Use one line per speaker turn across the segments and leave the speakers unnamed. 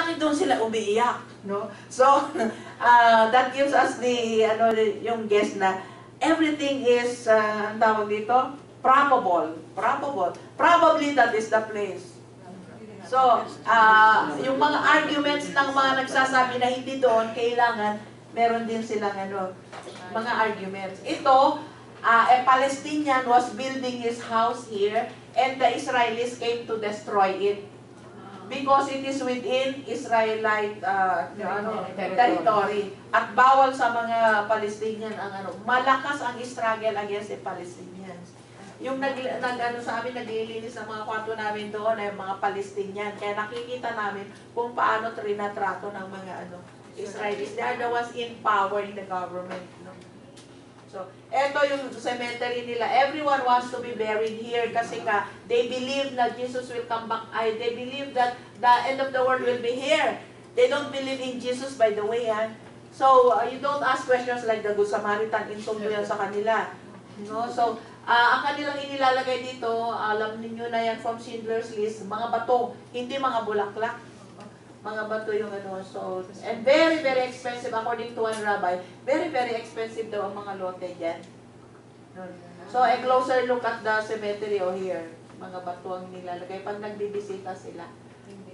bakit doon sila umiiyak? No? So, uh, that gives us the, ano, yung guess na everything is, uh, ang tawag dito, probable. Probable. Probably that is the place. So, uh, yung mga arguments ng mga nagsasabi na hindi doon, kailangan meron din silang ano, mga arguments. Ito, uh, a Palestinian was building his house here and the Israelis came to destroy it. Because it is within Israelite uh, ano, territory. At bawal sa mga Palestinian ang ano. Malakas ang struggle against the Palestinians. Yung nag, nag ano sa amin, naglilinis ng mga kwarto namin doon ay mga Palestinian. Kaya nakikita namin kung paano trinatrato ng mga ano, Israelis. They are the ones in power in the government. So, eto yung cemetery nila. Everyone wants to be buried here kasi ka, they believe na Jesus will come back. Ay, they believe that the end of the world will be here. They don't believe in Jesus, by the way, ha? So, uh, you don't ask questions like the Good Samaritan, insulto yan sa kanila. No? So, uh, ang kanilang inilalagay dito, alam niyo na yan from Schindler's List, mga bato, hindi mga bulaklak mga bato yung ano. So, and very, very expensive according to one rabbi. Very, very expensive daw ang mga lote dyan. So, a closer look at the cemetery o here. Mga bato ang nilalagay pag nagbibisita sila.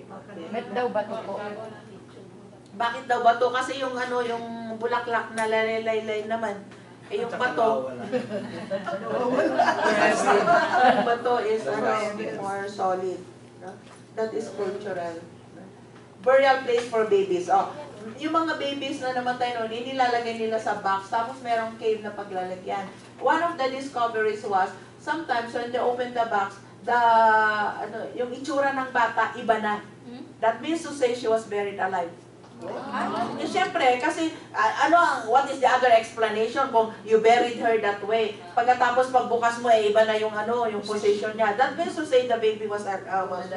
Okay.
Met daw ba to po?
Bakit daw bato? Kasi yung ano, yung bulaklak na lalay naman. Eh, yung bato, yung bato is ano, more solid. No? That is cultural. Burial place for babies. Oh, yung mga babies na namatay noon, inilalagay nila sa box, tapos merong cave na paglalagyan. One of the discoveries was, sometimes when they open the box, the, ano, yung itsura ng bata, iba na. That means to say she was buried alive. Eh, Siyempre, kasi ah, ano ang, what is the other explanation kung you buried her that way? Pagkatapos pagbukas mo, eh, iba na yung ano, yung position niya. That means to say the baby was, uh, was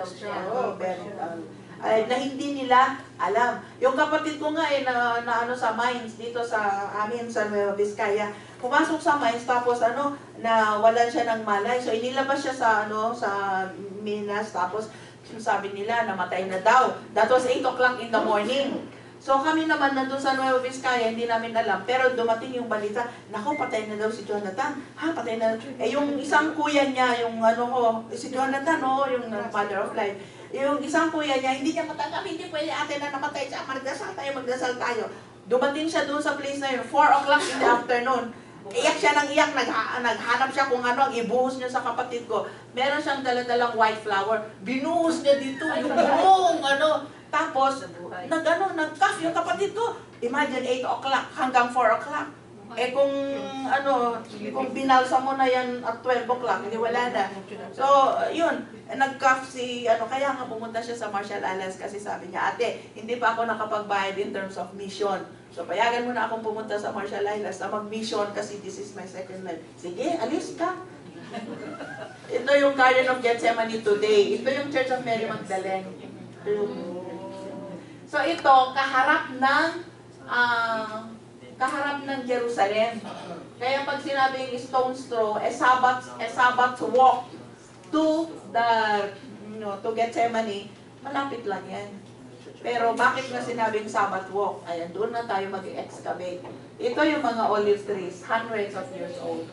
oh, buried. uh, ay, na hindi nila alam. Yung kapatid ko nga eh, na, na ano sa mines dito sa amin sa Nueva Vizcaya, pumasok sa mines tapos ano, na wala siya ng malay. So inilabas siya sa ano, sa minas tapos sabi nila namatay na daw. That was 8 o'clock in the morning. So kami naman nandun sa Nueva Vizcaya, hindi namin alam. Pero dumating yung balita, nako patay na daw si Jonathan. Ha, patay na. Eh yung isang kuya niya, yung ano ko, si Jonathan, oh, yung father of life. Yung isang kuya niya, hindi niya matanggap, hindi pwede ate na namatay siya, magdasal tayo, magdasal tayo. Dumating siya doon sa place na yun, 4 o'clock in the afternoon. Iyak siya ng iyak, nagha- naghanap siya kung ano ang ibuhos niya sa kapatid ko. Meron siyang daladalang white flower. Binuhos niya dito, yung buong ano. Tapos, nag, ano, nag-cough yung kapatid ko. Imagine, 8 o'clock hanggang 4 o'clock. Eh kung ano, kung binalsa mo na yan at 12 o'clock, hindi wala na. So, yun, nag-cough si, ano, kaya nga pumunta siya sa Marshall Islands kasi sabi niya, ate, hindi pa ako nakapagbayad in terms of mission. So, payagan mo na akong pumunta sa Marshall Islands na mag-mission kasi this is my second life. Sige, alis ka. Ito yung Garden of Gethsemane today. Ito yung Church of Mary Magdalene. So ito, kaharap ng ah, kaharap ng Jerusalem. Kaya pag sinabing stone's throw, a Sabbath, a Sabbath walk to the, you know, to Gethsemane, malapit lang yan. Pero bakit nga sinabing Sabbath walk? Ayan, doon na tayo mag-excavate. Ito yung mga olive trees, hundreds of years old.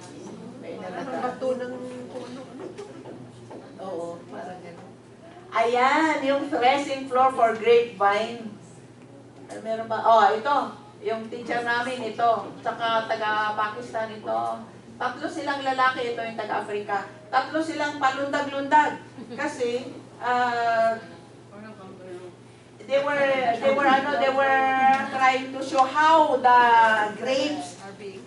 May nalagay.
Bato ng puno.
Oo, parang gano'n. Ayan, yung threshing floor for grapevine. Ay, meron ba? Oh, ito. Yung teacher namin, ito. Tsaka taga-Pakistan, ito. Tatlo silang lalaki, ito yung taga-Afrika. Tatlo silang palundag-lundag. Kasi, ah, they were, they were, ano, they were trying to show how the grapes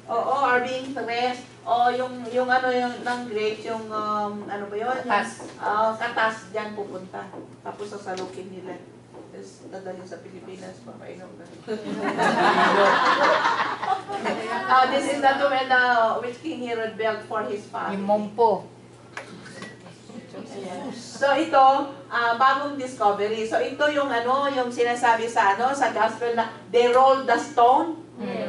Oo, are being threshed. O yung yung ano yung ng grapes, yung um, ano ba yun?
Katas.
Ah, katas diyan pupunta. Tapos sasalukin nila. Tapos dadalhin sa Pilipinas papainom na. Ah, this is the tomb and uh, which King Herod built for his father.
Yung mompo.
Ayan. So ito, ah, bagong discovery. So ito yung ano, yung sinasabi sa ano sa gospel na they rolled the stone.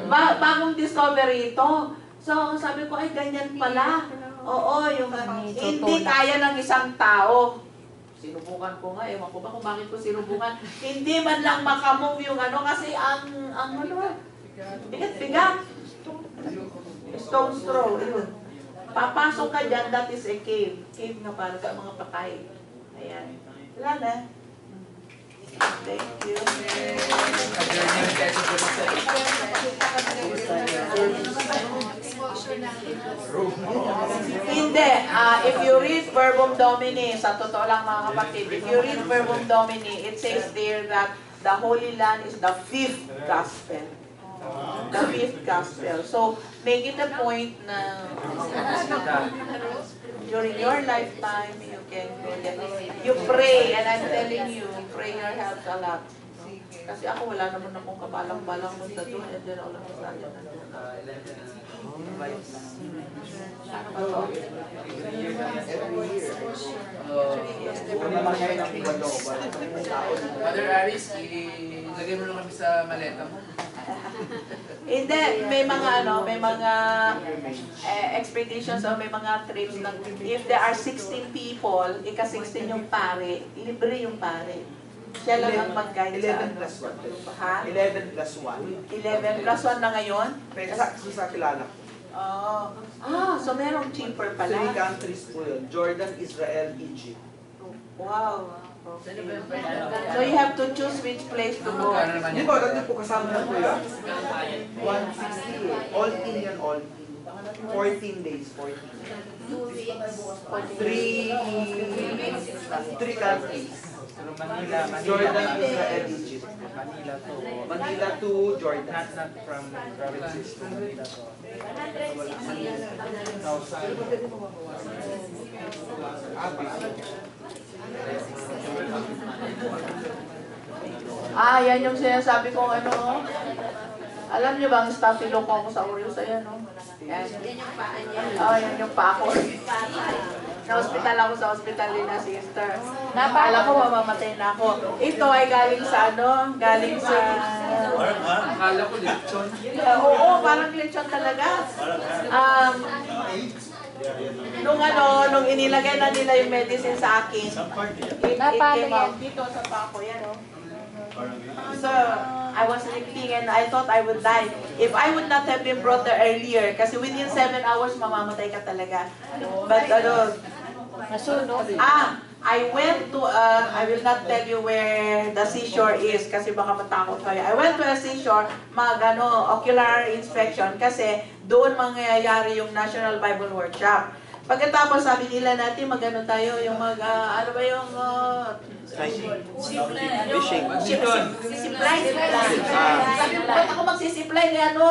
Ba- bagong discovery ito. So sabi ko ay ganyan pala. Oo, yung
Ni
hindi kaya ng isang tao. sinubukan ko nga, ewan ko ba kung bakit ko sinubukan. Hindi man lang makamove yung ano, kasi ang, ang ano, bigat-bigat. Stone throw, yun. Papasok ka dyan, that is a cave. Cave nga para sa mga patay. Ayan. Wala na. Thank you. Hindi. ah if you read Verbum Domini, sa totoo lang mga kapatid, if you read Verbum Domini, it says there that the Holy Land is the fifth gospel. The fifth gospel. So, make it a point na during your lifetime, you can. You pray, and I'm telling you, prayer helps a lot. Kasi ako wala naman akong kabalang-balang punta doon, and then all of a sudden, nandun ako. Ano ba to?
Mother Aris, ilagay mo lang kami sa maleta mo.
Hindi, may mga ano, may mga eh, expectations o may mga trips na if there are 16 people, ika-16 yung pare, libre yung pare. Siya lang ang mag-guide sa
11
ano.
plus 1.
Ha?
11 plus
11 plus 1 na ngayon?
1. Pero sa, sa, kilala ko.
Oh. Ah, so merong cheaper
Three
pala.
countries po yun. Jordan, Israel, Egypt.
Wow. So you have to choose which place to go.
Hindi po, nandun po kasama na po yun. 160 eh. All in yan, all in. 14 days, 14. Three, three countries.
Pero Manila, Manila,
Jordan, Israel, Egypt.
Manila to.
Manila to Jordan.
Not, not from provinces to Manila to. Thousand.
Ah, yan yung sinasabi kong ano. oh. Alam niyo ba ang staphylococcus aureus? Ayan, no? Yan. Oh, yan yung pa ako. Na-hospital ako sa hospital din na sister. Napala ko mamamatay na ako. Ito ay galing sa ano? Galing sa...
Akala ko lechon.
Oo, parang lechon talaga. Um, nung ano, nung inilagay na nila yung medicine sa akin, it, it came out dito sa pako, yan oh. So, I was sleeping and I thought I would die. If I would not have been brought there earlier, kasi within 7 hours, mamamatay ka talaga. But ano, Ah, I went to, uh, I will not tell you where the seashore is kasi baka matakot kayo. I went to a seashore, mag ano, ocular inspection kasi doon mangyayari yung National Bible Workshop. Pagkatapos sabi nila natin magano tayo yung mag ah, ano ba yung uh,
Fishing.
Sisipline, sisipline. Sabi ko, ba't ako magsisipline? Eh, ano,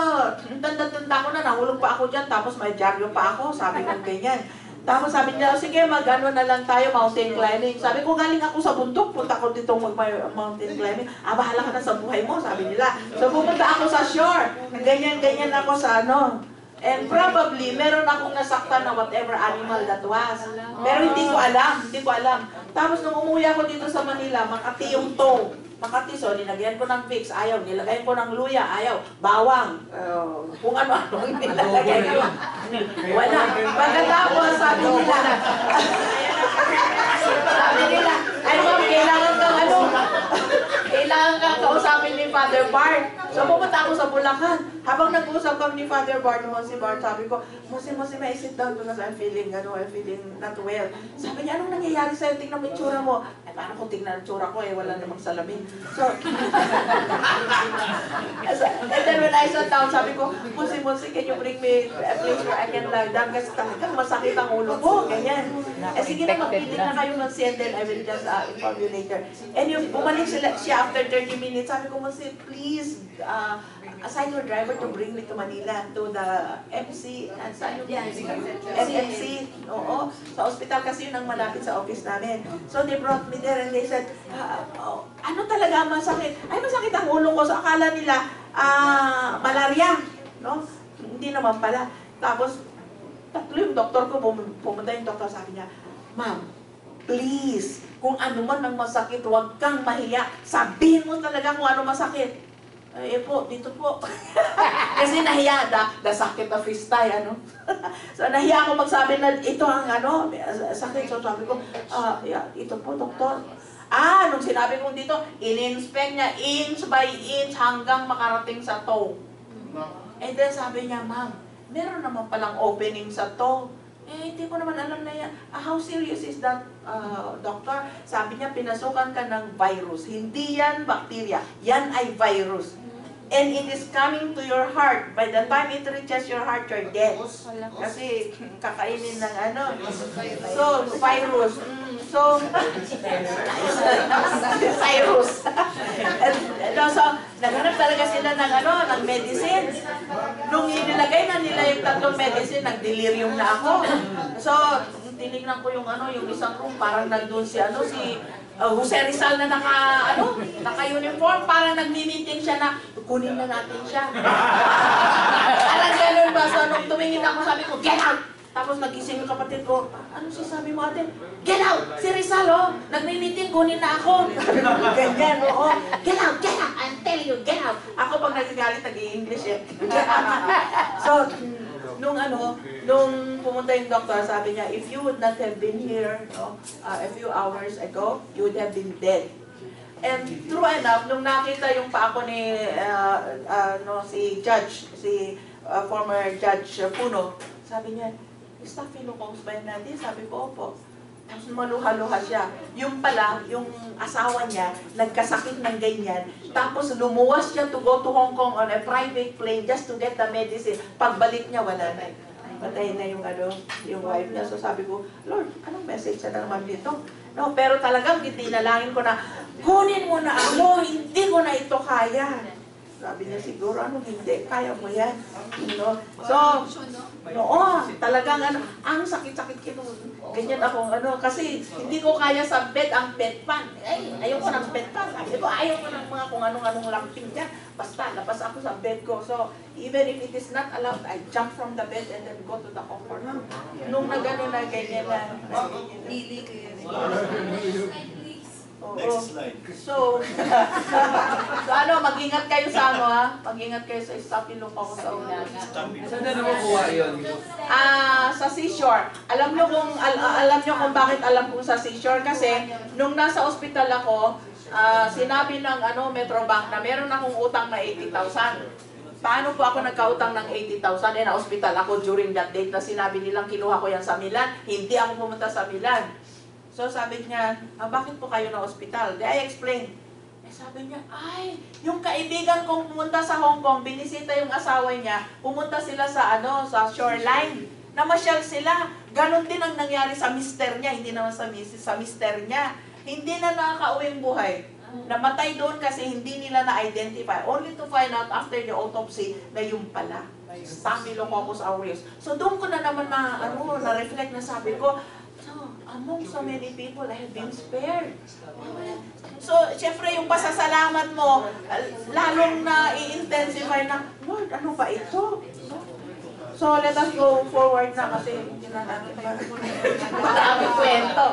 tanda-tanda ko na, nahulog pa ako dyan, tapos may dyaryo pa ako, sabi ko ganyan. Tapos sabi niya, sige, mag-ano na lang tayo, mountain climbing. Sabi ko, galing ako sa bundok, punta ko dito mag-mountain climbing. Ah, bahala ka na sa buhay mo, sabi nila. So, pumunta ako sa shore. Ganyan-ganyan ako sa ano. And probably, meron akong nasaktan na whatever animal that was. Pero hindi ko alam, hindi ko alam. Tapos nung umuwi ako dito sa Manila, Makati yung toe. Makati, so nilagyan ko ng Vicks, ayaw. Nilagyan ko ng luya, ayaw. Bawang. Uh, kung ano-ano ang nilalagay ko. Wala. Pagkatapos, sabi nila, sabi nila, ay ma'am, kailangan kang ano, kailangan kang kausapin ni Father Bart. So pumunta ako sa Bulacan. Habang nag-usap kami ni Father Bart, si Bart, sabi ko, Mosi, Mosi, may sit down because I'm feeling, ano, I'm feeling not well. Sabi niya, anong nangyayari sa'yo? Tingnan mo yung tsura mo. Eh, paano kung tingnan ang tsura ko eh, wala namang salamin. So, and then when I sat down, sabi ko, Mosi, Mosi, can you bring me a place where I can lie down? Kasi talagang masakit ang ulo ko, ganyan. Eh, sige na, magpili na kayo ng and then I will just uh, inform you later. And yung bumalik sila, siya after 30 minutes, sabi ko, Mosi, please, uh, assign your driver to bring me to Manila, to the MC, and sa FMC, oo, sa hospital kasi yun ang malapit sa office namin. So they brought me there and they said, "Ah, oh, ano talaga ang masakit? Ay, masakit ang ulo ko. So akala nila, ah, malaria, no? Hindi naman pala. Tapos, tatlo yung doktor ko, pum- pumunta yung doktor, sabi niya, Ma'am, please, kung ano man ang masakit, huwag kang mahiya. Sabihin mo talaga kung ano masakit. Ay po, dito po. Kasi nahiya, da, da sakit na fistay, ano. so nahiya ako magsabi na ito ang ano, sakit. So sabi ko, ah, yeah, ito po, doktor. Ah, nung sinabi ko dito, in-inspect niya inch by inch hanggang makarating sa toe. And then sabi niya, ma'am, meron naman palang opening sa toe. Eh, hindi ko naman alam na yan. Ah, how serious is that, uh, doctor? Sabi niya, pinasukan ka ng virus. Hindi yan bacteria. Yan ay virus. And it is coming to your heart. By the time it reaches your heart, you're dead. Kasi kakainin ng ano. So, virus. Mm, so, virus. And, ano, so, naghanap talaga sila ng ano, ng medicine. Nung inilagay na nila yung tatlong medicine, nag-delirium na ako. So, tinignan ko yung ano, yung isang room, parang nandun si ano, si uh, Jose Rizal na naka, ano, naka-uniform, parang nagmi-meeting siya na, kunin na natin siya. parang ganun ba? So, nung tumingin ako, sabi ko, get out! Tapos nagising yung kapatid ko, ano sasabi mo ate? Get out! Si Rizal, oh! Nagmi-meeting, kunin na ako. Ganyan, oo. Get out! Get out! I'm telling you, get out! Ako pag nagagalit, nag-i-English eh. so, nung ano, nung pumunta yung doktor, sabi niya, if you would not have been here no, uh, a few hours ago, you would have been dead. And true enough, nung nakita yung pa ako ni uh, uh, no, si Judge, si uh, former Judge Puno, sabi niya, Yan natin? Sabi ko, opo. Tapos maluha-luha siya. Yung pala, yung asawa niya, nagkasakit ng ganyan. Tapos lumuwas siya to go to Hong Kong on a private plane just to get the medicine. Pagbalik niya, wala na. Patay na yung ano, yung wife niya. So sabi ko, Lord, anong message na naman dito? No, pero talagang dinalangin ko na, kunin mo na ako, hindi ko na ito kaya. Sabi niya siguro, ano, hindi, kaya mo yan. No? So, Oo, talagang ano, ang sakit-sakit kito. Ganyan ako, ano, kasi hindi ko kaya sa bed ang bedpan. Ay, ayoko ng bedpan. Sabi ko, ayoko ng mga kung anong-anong lamping dyan. Basta, labas ako sa bed ko. So, even if it is not allowed, I jump from the bed and then go to the comfort room. Nung nagano na ganyan na,
kaya
Oo.
Next slide.
So, so ano, mag-ingat kayo sa ano ha? Mag-ingat kayo sa staphylococcus aureus.
Saan na nakukuha yun?
Ah, sa seashore. Alam nyo kung al- alam nyo kung bakit alam ko sa seashore kasi nung nasa ospital ako, ah, sinabi ng ano Metrobank na meron akong utang na 80,000. Paano po ako nagkautang ng 80,000 eh na ospital ako during that date na sinabi nilang kinuha ko yan sa Milan. Hindi ako pumunta sa Milan. So sabi niya, ah, bakit po kayo na ospital? Di I explain. Eh sabi niya, ay, yung kaibigan kong pumunta sa Hong Kong, binisita yung asawa niya, pumunta sila sa ano, sa shoreline. Namasyal sila. Ganon din ang nangyari sa mister niya, hindi naman sa misis, sa mister niya. Hindi na nakakauwing buhay. Namatay doon kasi hindi nila na-identify. Only to find out after the autopsy na yung pala. Staphylococcus aureus. So doon ko na naman na, ano, na-reflect na sabi ko, among so many people, I have been spared. So, syempre yung pasasalamat mo, lalong na i-intensify na, Lord, ano ba ito? So, let us go forward na kasi hindi na natin marami kwento.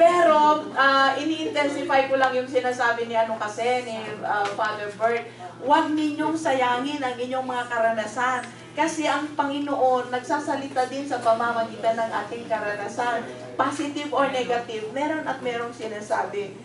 Pero, ah, ini-intensify ko lang yung sinasabi ni ano kasi, ni ah, Father Bert, huwag ninyong sayangin ang inyong mga karanasan. Kasi ang Panginoon nagsasalita din sa pamamagitan ng ating karanasan. Positive or negative, meron at merong sinasabi.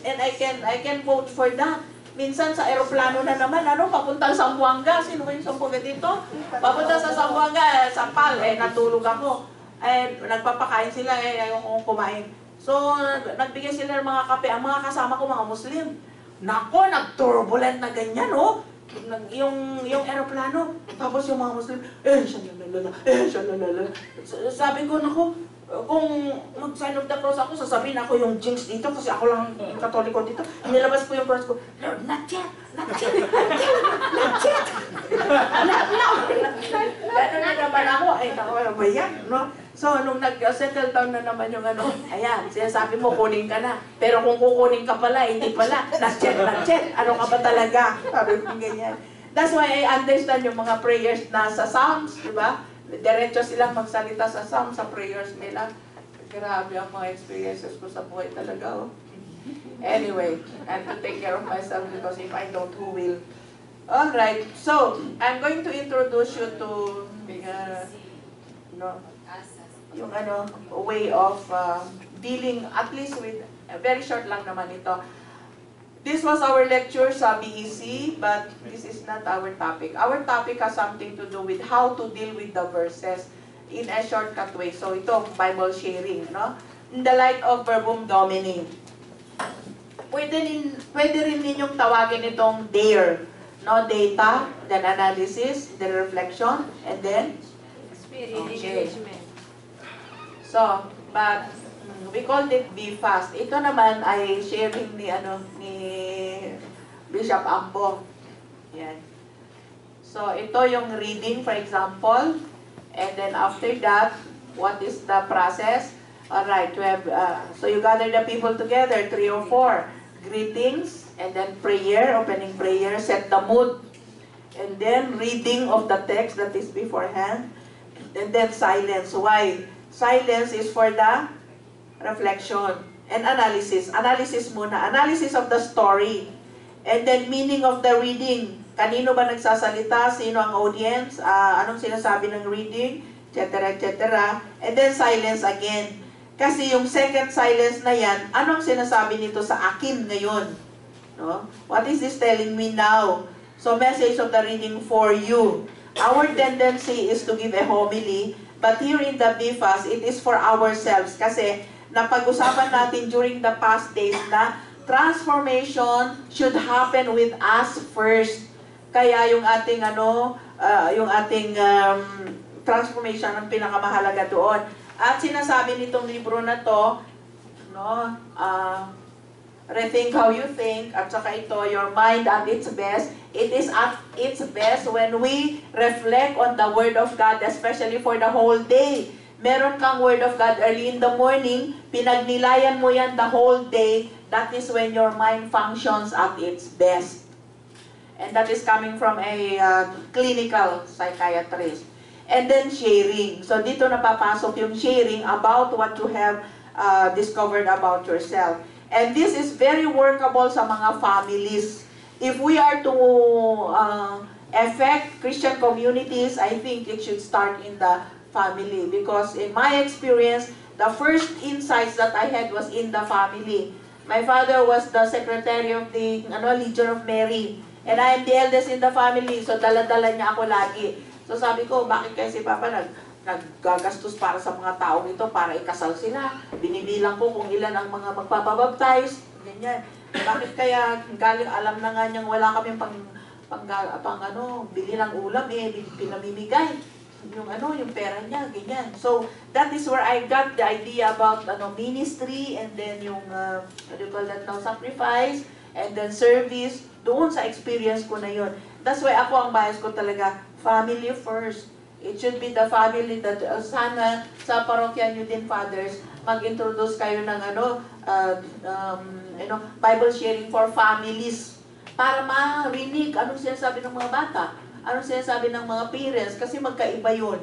And I can I can vote for that. Minsan sa eroplano na naman, ano, papunta sa Zamboanga. Sino yung Zamboanga dito? Papunta sa Zamboanga, sa PAL, eh, natulog ako. Eh, nagpapakain sila, eh, ayaw kong kumain. So, nag- nagbigay sila ng mga kape. Ang mga kasama ko, mga Muslim. Nako, nag-turbulent na ganyan, oh. Nag- yung, yung eroplano. Tapos yung mga Muslim, eh, siya lalala, eh, siya. S- Sabi ko, nako, kung mag-sign of the cross ako, sasabihin ako yung jinx dito kasi ako lang yung katoliko dito. Nilabas ko yung cross ko, Lord, not yet, not yet, not yet, not yet. Not now. Gano'n na naman ako, ay, naku, ano no? So, nung nag-settle down na naman yung ano, ayan, sinasabi mo, kunin ka na. Pero kung kukunin ka pala, hindi pala, not yet, not yet, ano ka ba talaga? Sabi ganyan. That's why I understand yung mga prayers na sa Psalms, di ba? Diretso silang magsalita sa Psalms, sa prayers nila. Grabe ang mga experiences ko sa buhay talaga, oh. Anyway, I have to take care of myself because if I don't, who will? All right. So, I'm going to introduce you to uh, no, yung ano, way of uh, dealing at least with uh, very short lang naman ito. This was our lecture sa BEC, but this is not our topic. Our topic has something to do with how to deal with the verses in a shortcut way. So ito, Bible sharing, no? In the light of verbum domini. Pwede, rin, pwede rin ninyong tawagin itong DARE. No? Data, then analysis, then reflection, and then
Spirit
Okay.
engagement.
So, but we called it Be Fast. Ito naman ay sharing ni ano ni Bishop Ambo. Yan. So, ito yung reading for example. And then after that, what is the process? Alright, we have, uh, so you gather the people together, three or four. Greetings, and then prayer, opening prayer, set the mood. And then reading of the text that is beforehand. And then silence. Why? Silence is for the reflection and analysis. Analysis muna. Analysis of the story. And then meaning of the reading. Kanino ba nagsasalita? Sino ang audience? Ah, anong sinasabi ng reading? Etc. etc. And then silence again. Kasi yung second silence na yan, anong sinasabi nito sa akin ngayon? No? What is this telling me now? So message of the reading for you. Our tendency is to give a homily, but here in the BFAS, it is for ourselves. Kasi napag-usapan natin during the past days na transformation should happen with us first. Kaya yung ating ano, ah, yung ating um, transformation ang pinakamahalaga doon. At sinasabi nitong libro na to, no, ah, rethink how you think, at saka ito, your mind at its best. It is at its best when we reflect on the Word of God, especially for the whole day. Meron kang Word of God early in the morning, pinagnilayan mo yan the whole day, that is when your mind functions at its best. And that is coming from a uh, clinical psychiatrist. And then sharing. So dito napapasok yung sharing about what you have uh, discovered about yourself. And this is very workable sa mga families. If we are to uh, affect Christian communities, I think it should start in the family. Because in my experience, the first insights that I had was in the family. My father was the secretary of the ano, Legion of Mary. And I am the eldest in the family, so dala-dala niya ako lagi. So sabi ko, bakit kaya si Papa nag naggagastos para sa mga taong ito para ikasal sila. Binibilang ko kung ilan ang mga magpapabaptize. Ganyan. Bakit kaya galing alam na nga niyang wala kaming pang pang, pang ano, bili ng ulam eh, pinamimigay yung ano, yung pera niya, ganyan. So, that is where I got the idea about ano, ministry and then yung, uh, what do you call that now, sacrifice and then service. Doon sa experience ko na yun. That's why ako ang bias ko talaga, family first. It should be the family that uh, sana sa parokya nyo din, fathers, mag-introduce kayo ng ano, uh, um, you know, Bible sharing for families para marinig anong sinasabi ng mga bata, anong sinasabi ng mga parents, kasi magkaiba yun.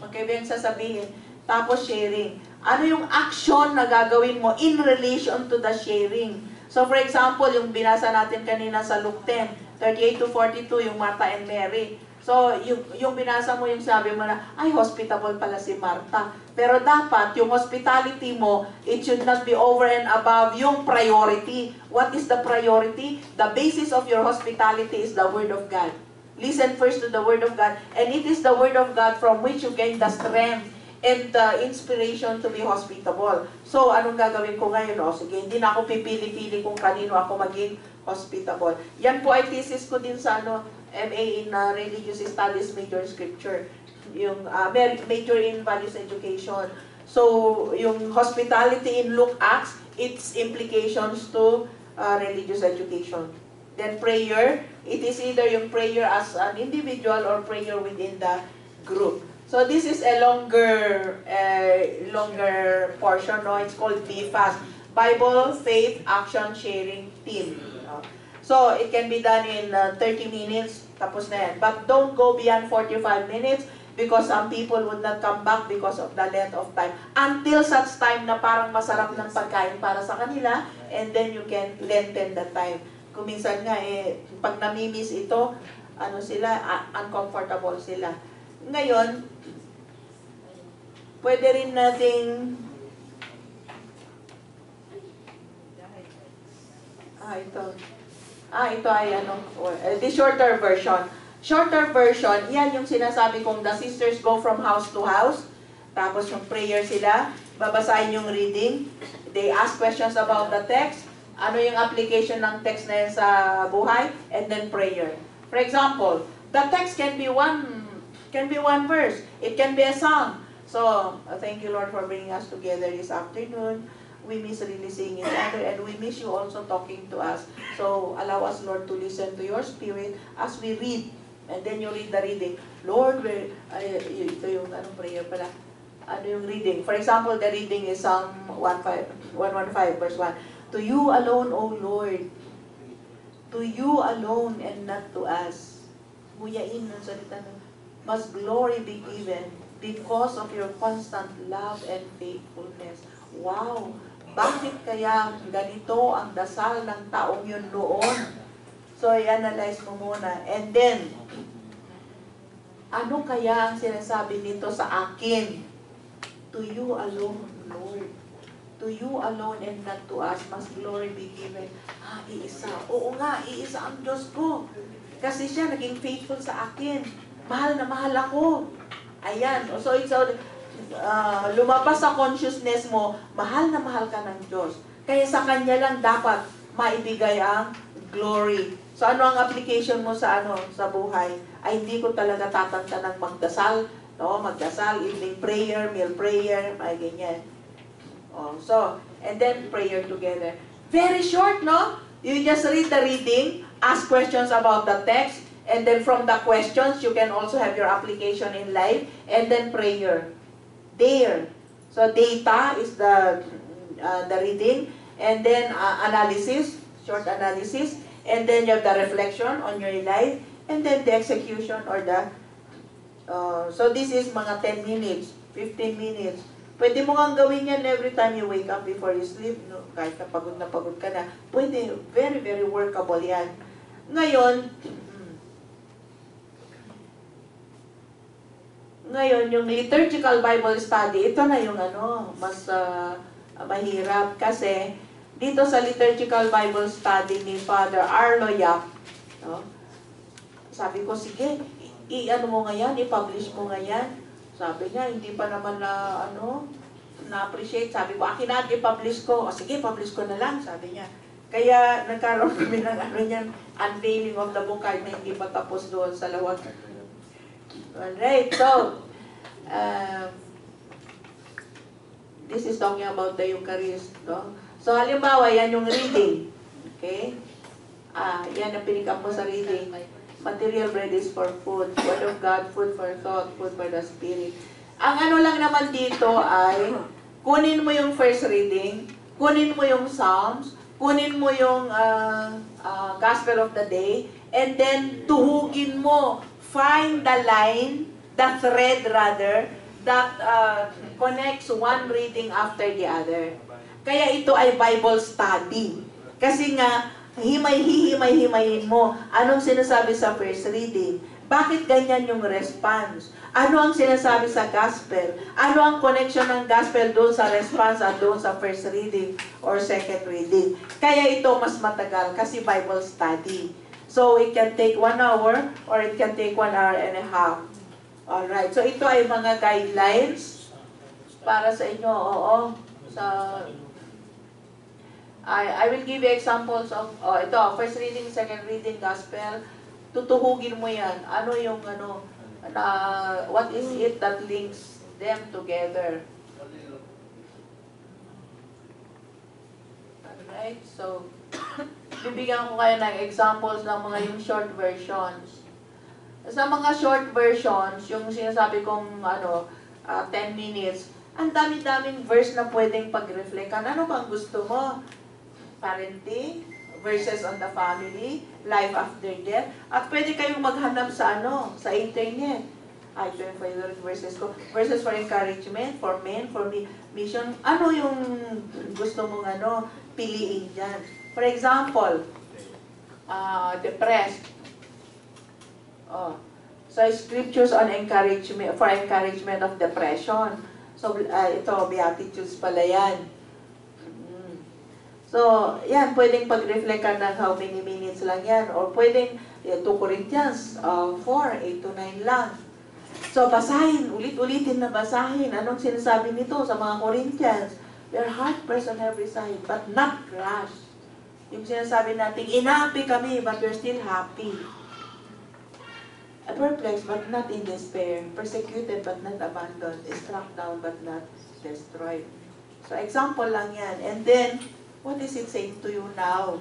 Magkaiba yung sasabihin. Tapos sharing. Ano yung action na gagawin mo in relation to the sharing? So for example, yung binasa natin kanina sa Luke 10, 38 to 42, yung Martha and Mary. So, yung, yung binasa mo yung sabi mo na, ay, hospitable pala si Martha. Pero dapat, yung hospitality mo, it should not be over and above yung priority. What is the priority? The basis of your hospitality is the Word of God. Listen first to the Word of God. And it is the Word of God from which you gain the strength and the inspiration to be hospitable. So, anong gagawin ko ngayon? O, sige, hindi na ako pipili-pili kung kanino ako maging hospitable. Yan po ay thesis ko din sa ano, MA in uh, Religious Studies Major Scripture. Yung uh, major in Values Education. So, yung hospitality in Luke Acts, its implications to uh, religious education. Then prayer, it is either yung prayer as an individual or prayer within the group. So this is a longer uh, longer portion, no? It's called BFAST, Bible Faith Action Sharing Team. no? So it can be done in uh, 30 minutes, tapos na yan. But don't go beyond 45 minutes because some people would not come back because of the length of time. Until such time na parang masarap ng pagkain para sa kanila, and then you can lengthen the time. Kung minsan nga, eh, pag namimiss ito, ano sila, uncomfortable sila. Ngayon, pwede rin nating Ah, ito. Ah, ito ay ano, eh, the shorter version. Shorter version, yan yung sinasabi kong the sisters go from house to house. Tapos yung prayer sila, babasahin yung reading. They ask questions about the text. Ano yung application ng text na yan sa buhay? And then prayer. For example, the text can be one can be one verse. It can be a song. So, uh, thank you Lord for bringing us together this afternoon. We miss really seeing each other and we miss you also talking to us. So, allow us Lord to listen to your spirit as we read. And then you read the reading. Lord, where, ay, ito yung anong prayer pala. Ano yung reading? For example, the reading is Psalm 115, 115 verse 1. To you alone, O Lord. To you alone and not to us. Buyain ng salita ng must glory be given because of your constant love and faithfulness. Wow! Bakit kaya ganito ang dasal ng taong yun noon? So, i-analyze mo muna. And then, ano kaya ang sinasabi nito sa akin? To you alone, Lord. To you alone and not to us must glory be given. Ah, iisa. Oo nga, iisa ang Diyos ko. Kasi siya naging faithful sa akin. Mahal na mahal ako. Ayan. So, it's all, uh, lumabas sa consciousness mo, mahal na mahal ka ng Diyos. Kaya sa Kanya lang dapat maibigay ang glory. So, ano ang application mo sa ano sa buhay? Ay, hindi ko talaga tatanta ng magdasal. No, magdasal, evening prayer, meal prayer, may ganyan. Oh, so, and then prayer together. Very short, no? You just read the reading, ask questions about the text, and then from the questions, you can also have your application in life, and then prayer. There. So, data is the uh, the reading, and then uh, analysis, short analysis, and then you have the reflection on your life, and then the execution or the uh, so this is mga 10 minutes, 15 minutes. Pwede mo nga gawin yan every time you wake up before you sleep, no? kahit na pagod na pagod ka na. Pwede, very, very workable yan. Ngayon, ngayon, yung liturgical Bible study, ito na yung ano, mas ah, mahirap kasi dito sa liturgical Bible study ni Father Arlo Yap, no? sabi ko, sige, i-ano mo nga yan, i-publish mo nga yan. Sabi niya, hindi pa naman na, ano, na-appreciate. Sabi ko, akin na, i-publish ko. O sige, publish ko na lang, sabi niya. Kaya nagkaroon kami ng ano niyan, unveiling of the book kahit na hindi pa tapos doon sa lawag. Alright, so, um, this is talking about the Eucharist, no? So, halimbawa, yan yung reading. Okay? Ah, yan ang pinikap mo sa reading. Material bread is for food. Word of God, food for thought, food for the spirit. Ang ano lang naman dito ay, kunin mo yung first reading, kunin mo yung Psalms, kunin mo yung ah, ah, Gospel of the Day, and then tuhugin mo. Find the line, the thread rather, that ah, connects one reading after the other. Kaya ito ay Bible study. Kasi nga, himay-hihimay-himayin mo. Anong sinasabi sa first reading? Bakit ganyan yung response? Ano ang sinasabi sa gospel? Ano ang connection ng gospel doon sa response at doon sa first reading or second reading? Kaya ito mas matagal kasi Bible study. So it can take one hour or it can take one hour and a half. Alright, so ito ay mga guidelines para sa inyo, oo, sa I, I will give examples of, oh, ito, first reading, second reading, gospel. Tutuhugin mo yan. Ano yung, ano, na, what is it that links them together? Alright, so, bibigyan ko kayo ng examples ng mga yung short versions. Sa mga short versions, yung sinasabi kong, ano, ah, 10 minutes, ang dami-daming verse na pwedeng pag-reflectan. Ano bang gusto mo? Parenting, verses on the family, life after death. At pwede kayong maghanap sa ano, sa internet. Ay, ito yung favorite verses ko. Verses for encouragement, for men, for mi- mission. Ano yung gusto mong ano, piliin dyan? For example, uh, depressed. Oh. So, scriptures on encouragement, for encouragement of depression. So, ah, ito, Beatitudes pala yan. So, yan, pwedeng pag-reflect ka ng how many minutes lang yan. Or pwedeng, yeah, 2 Corinthians uh, 4, 8 to 9 lang. So, basahin, ulit-ulitin na basahin. Anong sinasabi nito sa mga Corinthians? Their heart bursts on every side, but not crushed. Yung sinasabi natin, inapi kami, but we're still happy. Perplexed, but not in despair. Persecuted, but not abandoned. Struck down, but not destroyed. So, example lang yan. And then, what is it saying to you now?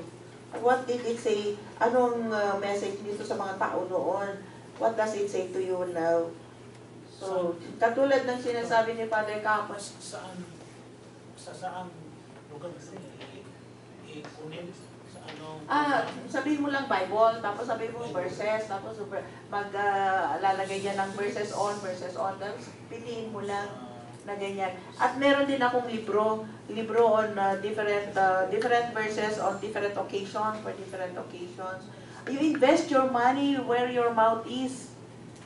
What did it say? Anong uh, message dito sa mga tao noon? What does it say to you now? So, katulad ng sinasabi ni Father Capos,
saan sa saan lugar kasi i-kunin sa ano
Ah, sabihin mo lang Bible, tapos sabihin mo verses, tapos super- mag ah, lalagay yan ng verses on, verses on, tapos piliin mo lang na ganyan. At meron din akong libro, libro on ah, different ah, different verses on different occasions, for different occasions. You invest your money where your mouth is.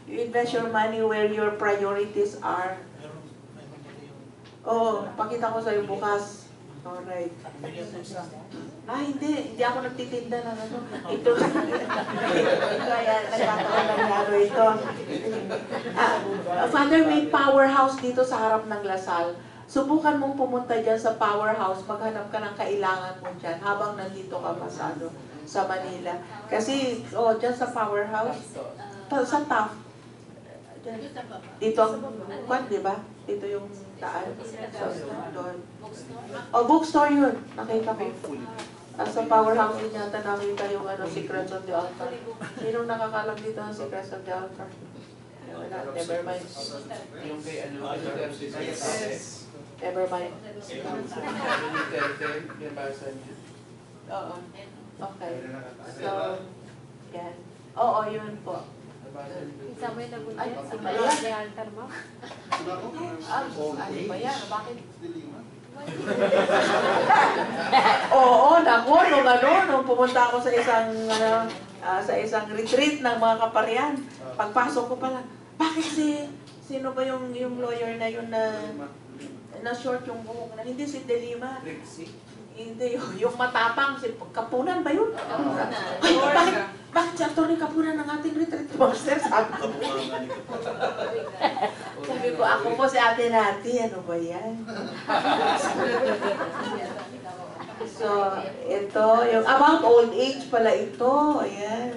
You invest your money where your priorities are. Oo, pakita ko sa'yo bukas. Alright.
Sa
Ah, hindi. Hindi ako nagtitinda ng ano. Ito. Kaya nagkataon ng laro ito. Ah, Father, may powerhouse dito sa harap ng Lasal. Subukan mong pumunta dyan sa powerhouse, maghanap ka ng kailangan mo dyan habang nandito ka pa sa, sa Manila. Kasi, oh, dyan sa powerhouse, sa TAF, dito, kwan, di ba? Dito yung daan. So, doon. Oh, bookstore yun. Nakita ko. Ah, sa powerhouse din yata nakita yung ano, Secrets of the Altar. Sinong nakakalam dito ng Secrets of the Altar? Wala, never mind.
Yung kay ano, Duterte.
Never mind.
Sa inyo.
Oo. Okay. So, yan. Oo, yun po.
Isa mo yung
Ay,
sa
ano
altar mo?
Ah, ano ba yan? Bakit? Oo, naku, nung ano, nung pumunta ako sa isang, ano, ah, sa isang retreat ng mga kaparian, pagpasok ko pala, bakit si, sino ba yung, yung lawyer na yun na, na short yung buhok na, hindi si Delima,
Trixie.
Hindi, yung, yung matapang, si Kapunan ba yun? Ay, bakit, bakit si Atty. Kapunan ng ating retreat master? Sabi ko, sabi ko, ako po si ate Nati, ano ba yan? So, ito, yung about old age pala ito, ayan.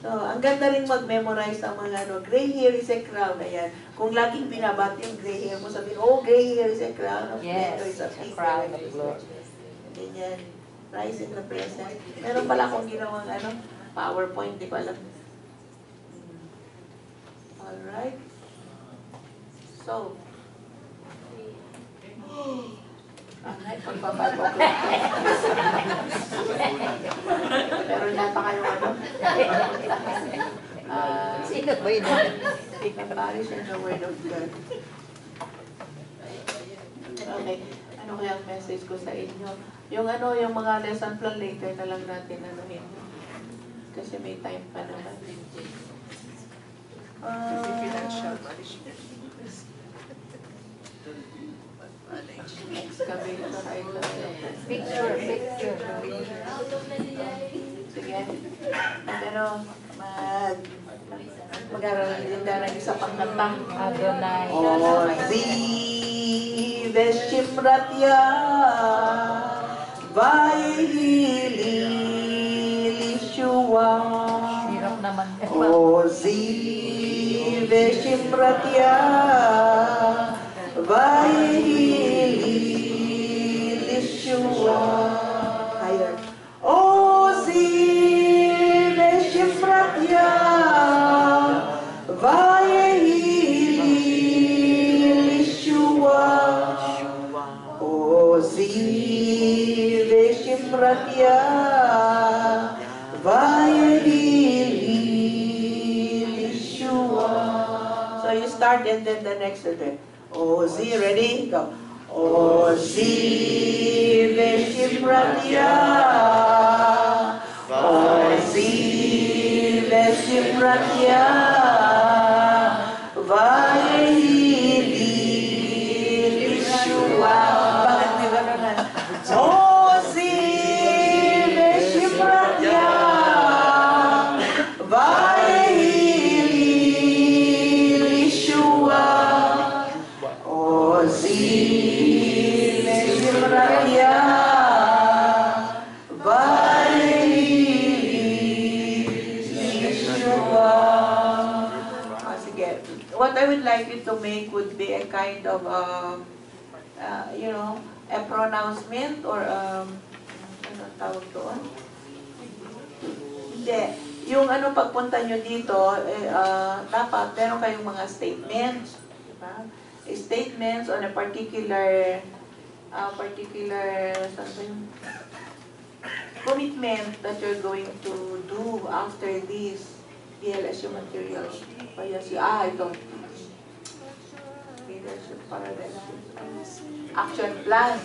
So, ang ganda rin mag-memorize ng mga ano, gray hair is a crown, ayan. Kung laging binabati yung gray hair mo, sabihin, oh, gray hair is a crown of
Yes,
splendor, is a
crown of glory.
Ganyan. Rise in the present. Meron pala akong ginawang ano, PowerPoint, di ko alam. Alright. So, Alright, pagpapago ko. Meron nata kayo ano? Ah,
Sino ba yun?
Parish and the Word of God. Okay. Ano kaya ang message ko sa inyo? Yung ano, yung mga lesson plan later na lang natin anuhin. Kasi may time pa naman. Ah, excavator, ito.
Picture, picture.
Sige. Pero, mag, mag-aral din ka ng isa pang kanta.
Adonai.
Ozi Veshimratya Vaihili Lishua
vai lilishua
Ozi Veshim Pratya Vai. Veshimratya Vaihilishua So you start and then the next again. Ozi, ready? Go. Ozi Veshimratya Ozi Veshimratya Shimratya kind of, um, uh, you know, a pronouncement or, um, ano tawag doon? Hindi. Yung ano, pagpunta nyo dito, eh, ah, dapat meron kayong mga statements. Diba? Statements on a particular, ah, particular, yun? commitment that you're going to do after this PLSU materials. PLSU, ah, ito. Leadership Paradise. Action plan.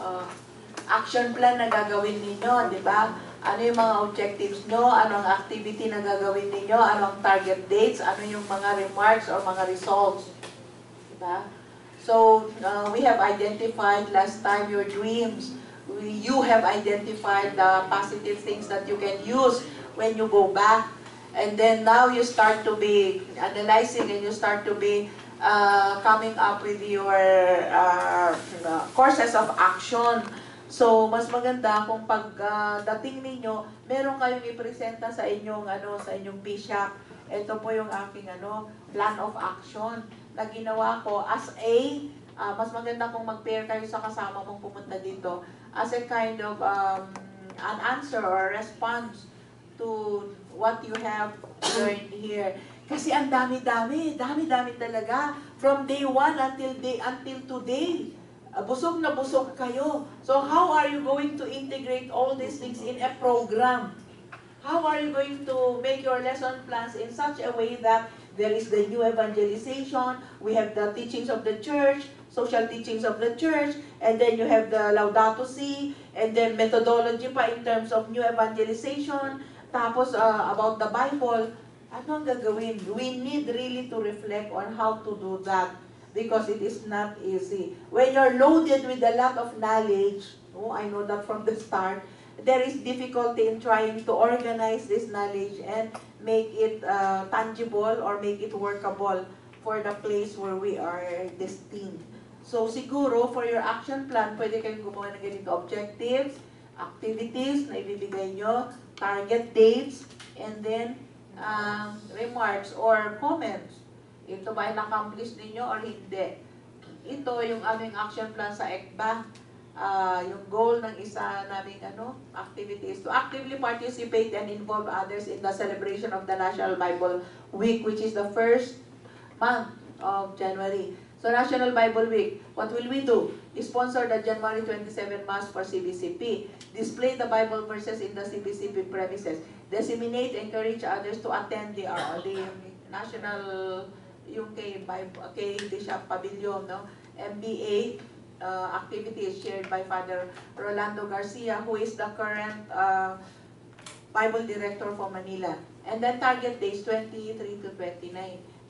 Ah, action plan na gagawin ninyo, di ba? Ano yung mga objectives nyo? Ano ang activity na gagawin ninyo? Ano ang target dates? Ano yung mga remarks or mga results? Di ba? So, uh, we have identified last time your dreams. We, you have identified the positive things that you can use when you go back. And then now you start to be analyzing and you start to be uh, coming up with your uh, courses of action. So, mas maganda kung pag uh, ninyo, meron kayong ipresenta sa inyong ano, sa inyong PSHAC. Ito po yung aking ano, plan of action na ginawa ko as a ah, mas maganda kung mag-pair kayo sa kasama mong pumunta dito as a kind of um, an answer or response to what you have learned here. Kasi ang dami-dami, dami-dami talaga. From day one until day until today. Ah, busog na busog kayo. So how are you going to integrate all these things in a program? How are you going to make your lesson plans in such a way that there is the new evangelization, we have the teachings of the church, social teachings of the church, and then you have the Laudato Si, and then methodology pa in terms of new evangelization, tapos uh, about the Bible, ano ang gagawin? We need really to reflect on how to do that because it is not easy. When you're loaded with a lot of knowledge, oh, I know that from the start, there is difficulty in trying to organize this knowledge and make it uh, tangible or make it workable for the place where we are destined. So siguro, for your action plan, pwede kayong gumawa ng ganito objectives, activities na ibibigay nyo, target dates, and then um, remarks or comments. Ito ba ay na-accomplish ninyo or hindi? Ito yung aming action plan sa ECBA. Ah, yung goal ng isa naming ano, activity is to actively participate and involve others in the celebration of the National Bible Week, which is the first month of January. So National Bible Week, what will we do? Sponsor the January 27 Mass for CBCP. Display the Bible verses in the CBCP premises. Disseminate, encourage others to attend the, uh, the National, yung kay, Bible, kay Bishop Pavilion, no? MBA uh, activities shared by Father Rolando Garcia, who is the current uh, Bible Director for Manila. And then target days 23 to 29.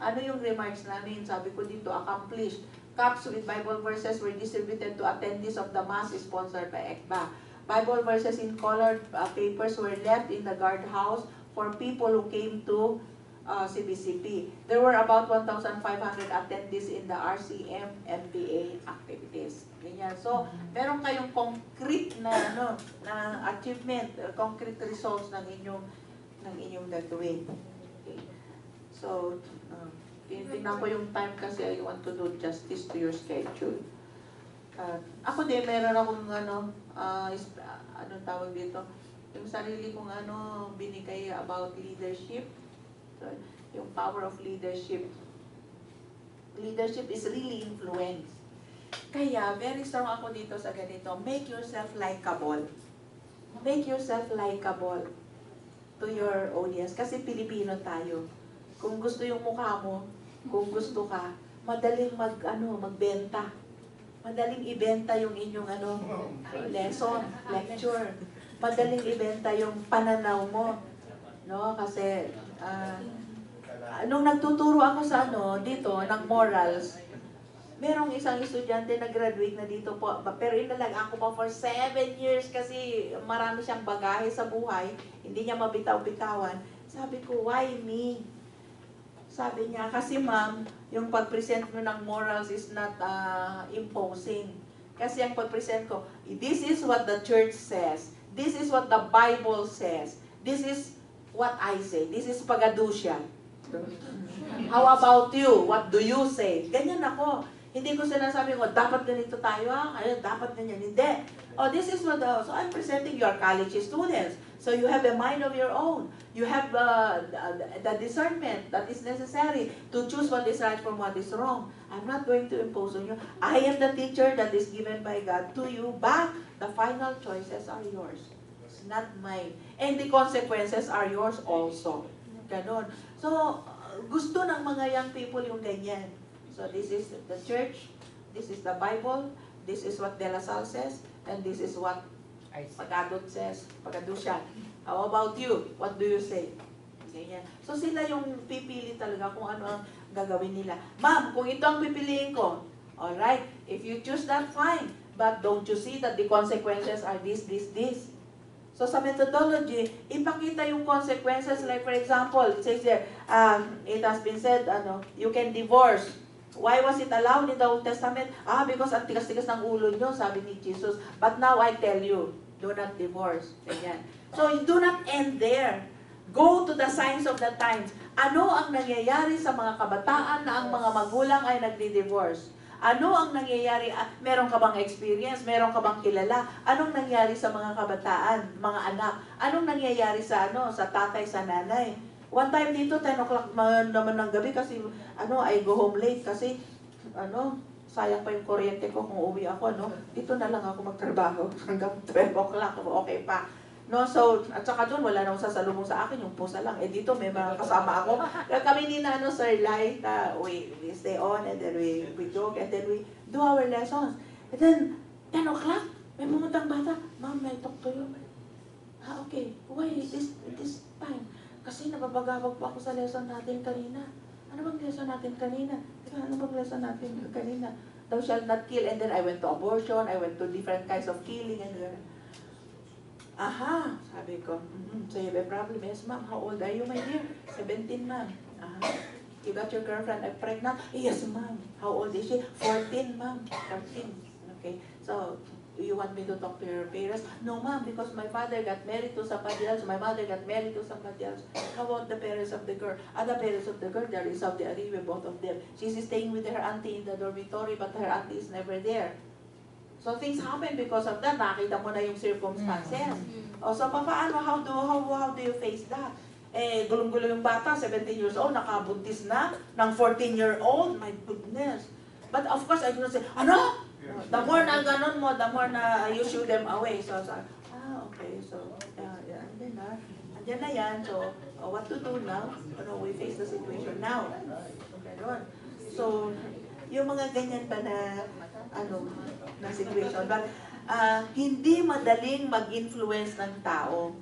Ano yung remarks namin? Sabi ko dito, accomplished. Cups with Bible verses were distributed to attendees of the Mass sponsored by ECBA. Bible verses in colored uh, papers were left in the guardhouse for people who came to uh, CBCP. There were about 1,500 attendees in the RCM MBA activities. Ganyan. So, meron kayong concrete na ano na achievement, uh, concrete results ng inyong ng inyong gagawin. Okay. So, uh, tinitingnan ko yung time kasi I want to do justice to your schedule. Uh, ako din, meron akong ano, uh, anong tawag dito? Yung sarili kong ano, binigay about leadership. So, yung power of leadership. Leadership is really influence. Kaya, very strong ako dito sa ganito. Make yourself likable. Make yourself likable to your audience. Kasi Pilipino tayo. Kung gusto yung mukha mo, kung gusto ka, madaling mag, ano, magbenta. Madaling ibenta yung inyong ano, lesson, lecture. madaling ibenta yung pananaw mo. No? Kasi, ah, nung nagtuturo ako sa ano, dito, ng morals, merong isang estudyante na graduate na dito po, pero inalag ako pa for seven years kasi marami siyang bagahe sa buhay, hindi niya mabitaw-bitawan. Sabi ko, why me? Sabi niya, kasi ma'am, yung pag-present mo ng morals is not ah, imposing. Kasi ang pag-present ko, this is what the church says. This is what the Bible says. This is what I say. This is pagadusya. How about you? What do you say? Ganyan ako. Hindi ko sinasabi ko, dapat ganito tayo ah, ayun, dapat ganyan. Hindi. Oh, this is what, the, so I'm presenting your college students. So you have a mind of your own. You have uh, the, discernment that is necessary to choose what is right from what is wrong. I'm not going to impose on you. I am the teacher that is given by God to you, but the final choices are yours. It's not mine. And the consequences are yours also. Ganon. So, uh, gusto ng mga young people yung ganyan. So, this is the church, this is the Bible, this is what De La Salle says, and this is what
I see.
Says, Pagadusya. How about you? What do you say? Ganyan. So, sila yung pipili talaga kung ano ang gagawin nila. Ma'am, kung ito ang pipiliin ko, alright, if you choose that, fine. But don't you see that the consequences are this, this, this? So sa methodology, ipakita yung consequences. Like for example, it says there, um, it has been said, ano, you can divorce. Why was it allowed in the Old Testament? Ah, because ang tigas-tigas ng ulo nyo, sabi ni Jesus. But now I tell you, do not divorce. Ganyan. So do not end there. Go to the signs of the times. Ano ang nangyayari sa mga kabataan na ang mga magulang ay nagdi-divorce? Ano ang nangyayari? Ah, Meron ka bang experience? Meron ka bang kilala? Anong nangyari sa mga kabataan, mga anak? Anong nangyayari sa ano, sa tatay, sa nanay? One time dito, 10 o'clock ma- naman ng gabi kasi ano, I go home late kasi ano, sayang pa yung kuryente ko kung uwi ako, no? Dito na lang ako magtrabaho hanggang 12 o'clock, okay pa. No, so, at saka doon, wala nang sasalubong sa akin, yung pusa lang. Eh, dito may mga kasama ako. Kami ni na, ano, Sir Lai, na we, we stay on, and then we, we joke, and then we do our lessons. And then, 10 o'clock, may pumuntang bata, Ma'am, may talk to you. Ah, okay. Why this, this time? Kasi nababagawag pa ako sa lesson natin kanina. Ano bang lesson natin kanina? Ano lesson natin kanina? Thou shalt not kill. And then I went to abortion, I went to different kinds of killing, and gano'n. Aha, sabi ko. Mm-hmm. So you have a problem. Yes, ma'am. How old are you, my dear? 17, ma'am. Aha. You got your girlfriend uh, pregnant? Yes, ma'am. How old is she? 14, ma'am. 14. Okay. So, you want me to talk to your parents? No, ma'am, because my father got married to somebody else. My mother got married to somebody else. How about the parents of the girl? Other parents of the girl, they're in Saudi Arabia, both of them. She's staying with her auntie in the dormitory, but her auntie is never there. So things happen because of that. Nakita mo na yung circumstances. O so paano, how do, how, how do you face that? Eh, gulong-gulo yung bata, 17 years old, nakabuntis na, ng 14-year-old, my goodness. But of course, I do not say, ano? The more na ganun mo, the more na you shoo them away. So, so ah, okay, so, yeah, yeah, andyan na. Andyan na yan, so, uh, what to do now? Ano, we face the situation now. Ganon. So, yung mga ganyan pa na, ano, na situation. But, ah, hindi madaling mag-influence ng tao.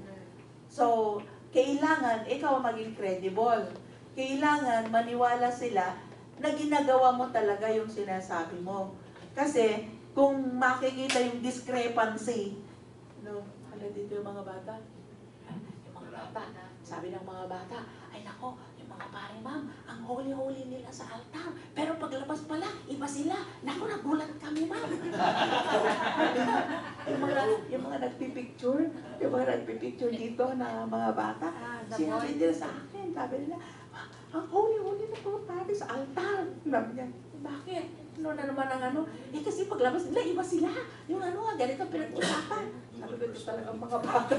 So, kailangan ikaw ang maging credible. Kailangan maniwala sila na ginagawa mo talaga yung sinasabi mo. Kasi, kung makikita yung discrepancy, no, hala dito yung mga bata. Yung mga bata, sabi ng mga bata, ay nako, yung mga pare ma'am, ang holy-holy nila sa altar. Pero paglabas pala, iba sila. Naku, nagulat kami ma'am. yung mga, yung mga nagpipicture, yung mga nagpipicture dito na mga bata, sinabi nila sa akin, sabi nila, "Ah, ang holy-holy na po tayo sa altar. Sabi niya, bakit? Ano na naman ang ano? Eh kasi paglabas nila, iba sila. Yung ano nga, ganito pinag-usapan. Sabi ko, talaga mga bata.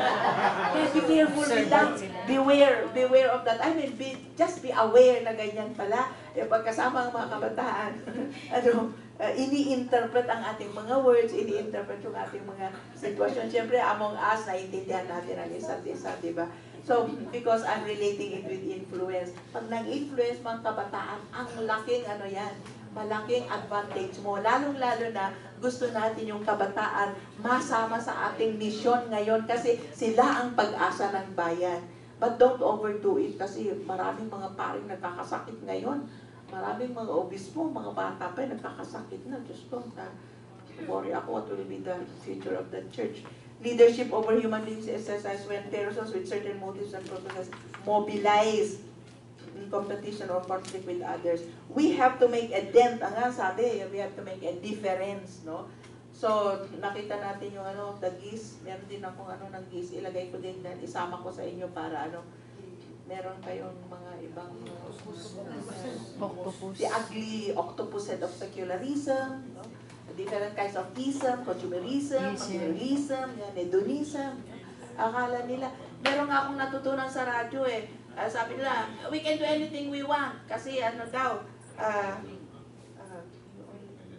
Kaya be careful with that. Beware, beware of that. I mean, be, just be aware na ganyan pala. Yung pagkasama ang mga kabataan, ano, uh, ini-interpret ang ating mga words, ini-interpret yung ating mga sitwasyon. Siyempre, among us, naiintindihan natin ang isa't isa, di ba? So, because I'm relating it with influence. Pag nag-influence mga kabataan, ang laking ano yan, malaking advantage mo. Lalong-lalo na gusto natin yung kabataan masama sa ating misyon ngayon kasi sila ang pag-asa ng bayan. But don't overdo it kasi maraming mga paring nagkakasakit ngayon. Maraming mga obispo, mga bata pa nagkakasakit na. Diyos ko, worry ako what will be the future of the church. Leadership over human beings is exercised when persons with certain motives and purposes mobilize in competition or conflict with others. We have to make a dent, ang nga sabi, we have to make a difference, no? So, nakita natin yung ano, the geese, meron din akong ano ng geese, ilagay ko din yan, isama ko sa inyo para ano, meron kayong mga ibang uh,
Octopus.
the ugly octopus head of secularism, no? different kinds of ism, consumerism,
Ism.
materialism, yan, hedonism. Akala nila, meron nga akong natutunan sa radyo eh. Ah, sabi nila, we can do anything we want. Kasi ano daw, ah, ah,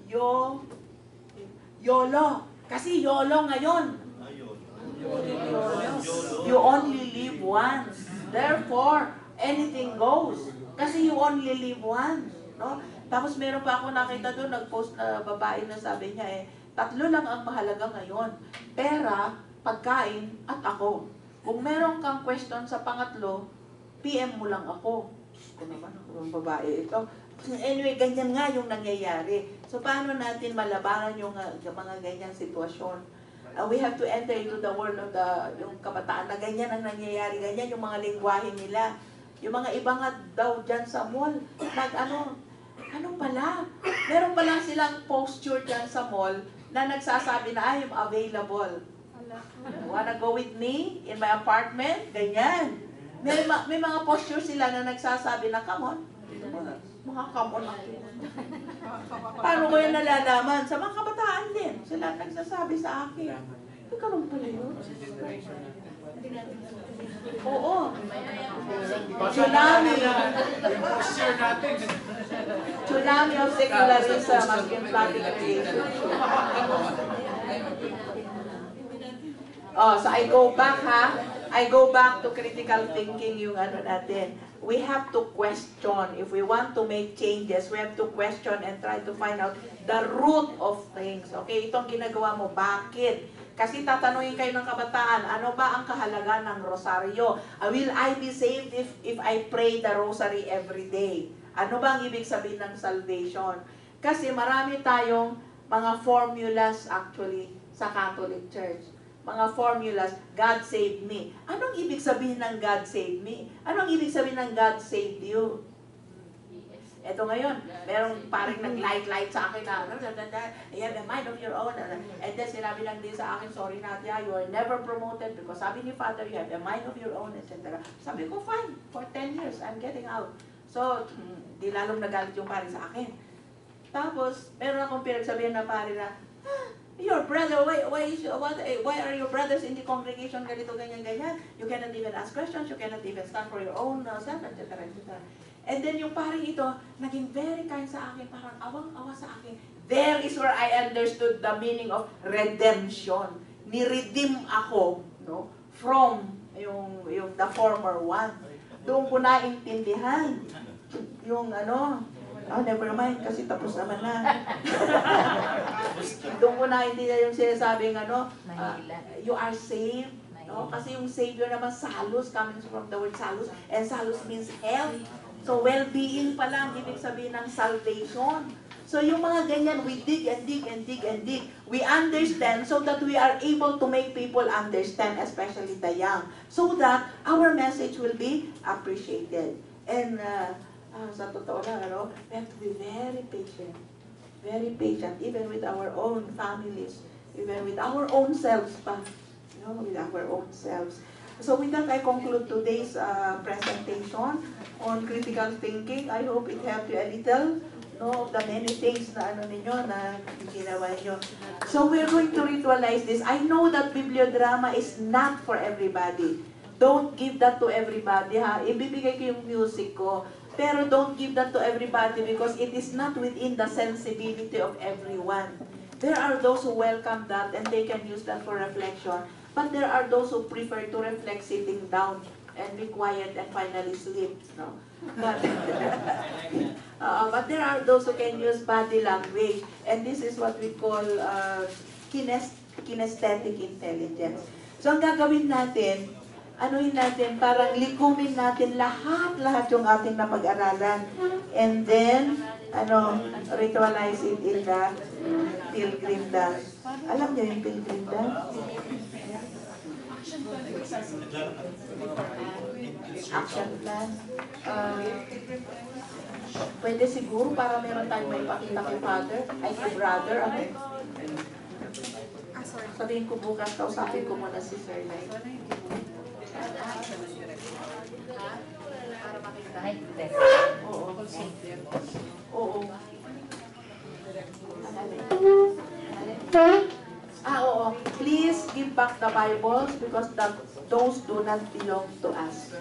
yo, YOLO. Kasi YOLO ngayon. You only live once. Therefore, anything goes. Kasi you only live once. No? Tapos meron pa ako nakita doon, nag-post na babae na sabi niya eh, tatlo lang ang mahalaga ngayon. Pera, pagkain, at ako. Kung meron kang question sa pangatlo, PM mo lang ako. Ito naman, yung babae ito. Anyway, ganyan nga yung nangyayari. So, paano natin malabanan yung, uh, mga ganyang sitwasyon? Uh, we have to enter into the world of the yung kabataan na ganyan ang nangyayari, ganyan yung mga lingwahe nila. Yung mga iba nga daw dyan sa mall, nag ano, ano pala? Meron pala silang posture dyan sa mall na nagsasabi na I am available. Wanna go with me in my apartment? Ganyan. May, ma- may mga posture sila na nagsasabi na, come on. Mga come on. Paano ko yan nalalaman? Sa mga kabataan din. Sila nagsasabi sa akin. Ikaw lang pala yun. Oo. Tsunami. Tsunami of secularism as inflammation. Oh, so I go back ha. I go back to critical thinking yung ano natin. We have to question. If we want to make changes, we have to question and try to find out the root of things. Okay, itong ginagawa mo, bakit? Kasi tatanungin kayo ng kabataan, ano ba ang kahalaga ng rosaryo? Uh, will I be saved if, if I pray the rosary every day? Ano ba ang ibig sabihin ng salvation? Kasi marami tayong mga formulas actually sa Catholic Church. Mga formulas, God saved me. Anong ibig sabihin ng God saved me? Anong ibig sabihin ng God saved you? Ito ngayon, merong parang nag-light-light sa akin na, you have a mind of your own. And then sinabi lang din sa akin, sorry Nadia, you are never promoted because sabi ni Father, you have a mind of your own, etc. Sabi ko, fine, for 10 years, I'm getting out. So, di lalong nagalit yung pare sa akin. Tapos, meron akong pinagsabihan na pare na, "Ah, your brother, why, why, is, what, eh, why are your brothers in the congregation ganito, ganyan, ganyan? You cannot even ask questions, you cannot even stand for your own uh, self, etc. etc. And then yung paring ito, naging very kind sa akin, parang awang-awa sa akin. There is where I understood the meaning of redemption. Ni-redeem ako, no? From yung, yung the former one. Doon ko naintindihan yung ano, oh, never mind, kasi tapos naman na. Doon ko naintindihan yung sinasabing ano, ah,
Mahila.
you are saved. No? Kasi yung Savior naman, salus, coming from the word salus, and salus means health. So, well-being pala ang ibig sabihin ng salvation. So, yung mga ganyan, we dig and dig and dig and dig. We understand so that we are able to make people understand, especially the young, so that our message will be appreciated. And uh, ah, sa totoo lang, ano, we have to be very patient. Very patient, even with our own families, even with our own selves pa. You know, with our own selves. So with that, I conclude today's uh, presentation on critical thinking. I hope it helped you a little of the many things na ano ninyo na ginawa ninyo. So we're going to ritualize this. I know that bibliodrama is not for everybody. Don't give that to everybody ha. Ibibigay ko yung music ko. Pero don't give that to everybody because it is not within the sensibility of everyone. There are those who welcome that and they can use that for reflection. But there are those who prefer to reflect sitting down and be quiet and finally sleep, no? But, uh, but there are those who can use body language, and this is what we call uh, kines kinesthetic intelligence. So ang gagawin natin, anuhin natin, parang likumin natin lahat-lahat yung ating napag-aralan. And then, ano, ritualize it in the pilgrim dance. Alam niyo yung pilgrim dance? Action plan. Uh, pwede siguro para meron tayong may pakita kay father, ay kay brother, ano? Sabihin ko bukas, kausapin ko muna si Sir Lai. Ah, oo. Please give back the Bibles because the, those do not belong to us.